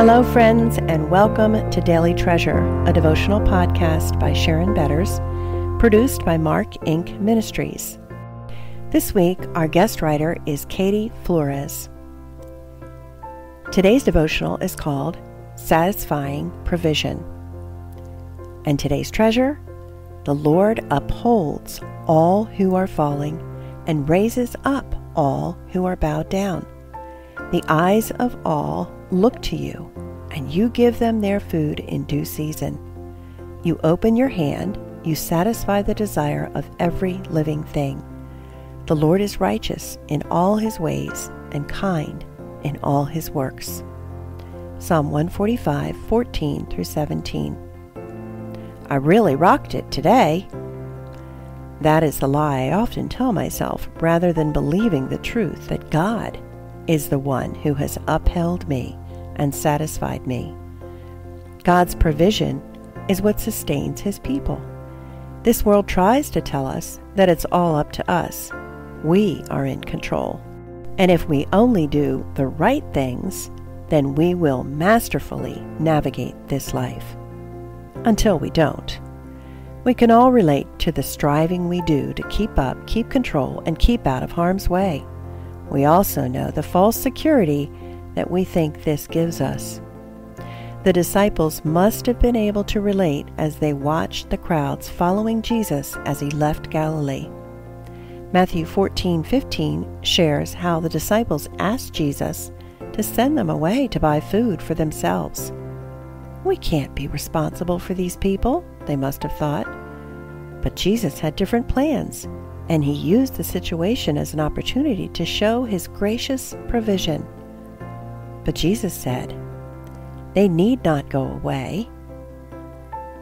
Hello, friends, and welcome to Daily Treasure, a devotional podcast by Sharon Betters, produced by Mark Inc. Ministries. This week, our guest writer is Katie Flores. Today's devotional is called Satisfying Provision. And today's treasure the Lord upholds all who are falling and raises up all who are bowed down. The eyes of all look to you, and you give them their food in due season. You open your hand, you satisfy the desire of every living thing. The Lord is righteous in all his ways and kind in all his works. Psalm 145, 14 through 17. I really rocked it today. That is the lie I often tell myself rather than believing the truth that God is the one who has upheld me and satisfied me. God's provision is what sustains his people. This world tries to tell us that it's all up to us. We are in control. And if we only do the right things, then we will masterfully navigate this life until we don't. We can all relate to the striving we do to keep up, keep control, and keep out of harm's way. We also know the false security that we think this gives us. The disciples must have been able to relate as they watched the crowds following Jesus as he left Galilee. Matthew 14:15 shares how the disciples asked Jesus to send them away to buy food for themselves. We can't be responsible for these people, they must have thought. But Jesus had different plans, and he used the situation as an opportunity to show his gracious provision. But Jesus said, They need not go away.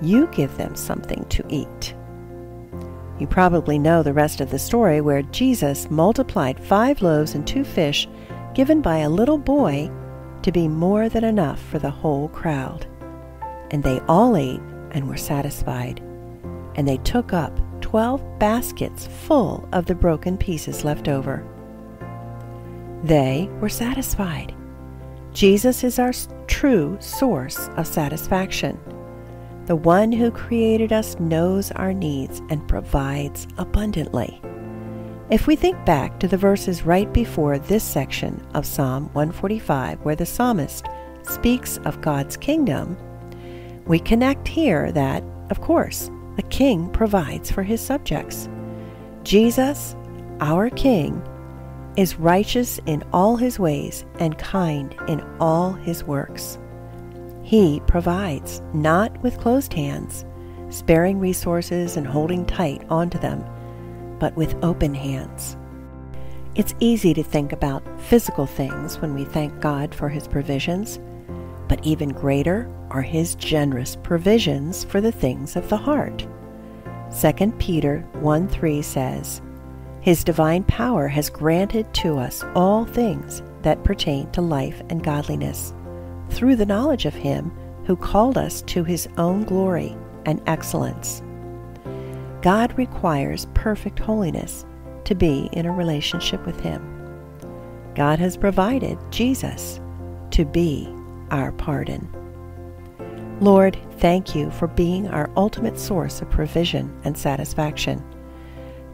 You give them something to eat. You probably know the rest of the story where Jesus multiplied five loaves and two fish given by a little boy to be more than enough for the whole crowd. And they all ate and were satisfied. And they took up twelve baskets full of the broken pieces left over. They were satisfied. Jesus is our true source of satisfaction. The one who created us knows our needs and provides abundantly. If we think back to the verses right before this section of Psalm 145, where the psalmist speaks of God's kingdom, we connect here that, of course, the king provides for his subjects. Jesus, our king, is righteous in all his ways and kind in all his works. He provides, not with closed hands, sparing resources and holding tight onto them, but with open hands. It's easy to think about physical things when we thank God for his provisions, but even greater are his generous provisions for the things of the heart. 2 Peter 1 3 says, His divine power has granted to us all things that pertain to life and godliness, through the knowledge of Him who called us to His own glory and excellence. God requires perfect holiness to be in a relationship with Him. God has provided Jesus to be our pardon. Lord, thank you for being our ultimate source of provision and satisfaction.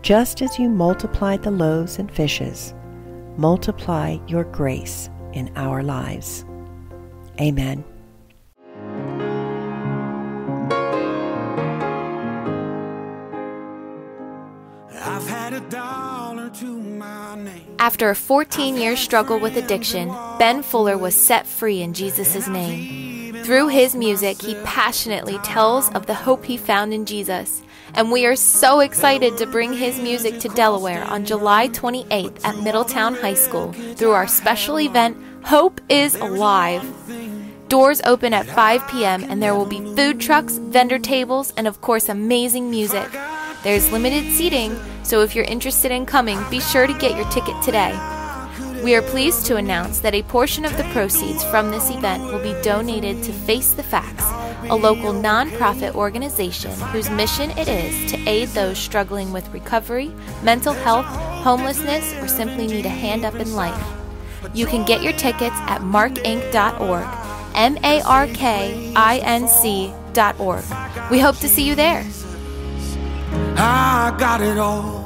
Just as you multiplied the loaves and fishes, multiply your grace in our lives. Amen. After a 14 year struggle with addiction, Ben Fuller was set free in Jesus' name. Through his music, he passionately tells of the hope he found in Jesus. And we are so excited to bring his music to Delaware on July 28th at Middletown High School through our special event, Hope is Alive. Doors open at 5 p.m., and there will be food trucks, vendor tables, and of course, amazing music. There's limited seating, so if you're interested in coming, be sure to get your ticket today. We are pleased to announce that a portion of the proceeds from this event will be donated to Face the Facts, a local nonprofit organization whose mission it is to aid those struggling with recovery, mental health, homelessness, or simply need a hand up in life. You can get your tickets at markinc.org. M A R K I N C dot org. We hope to see you there. I got it all.